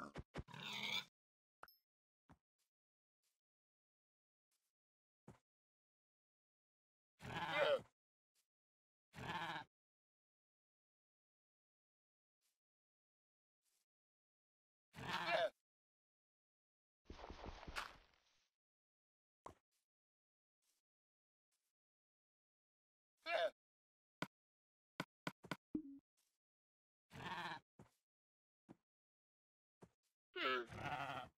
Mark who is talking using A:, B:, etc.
A: out her uh,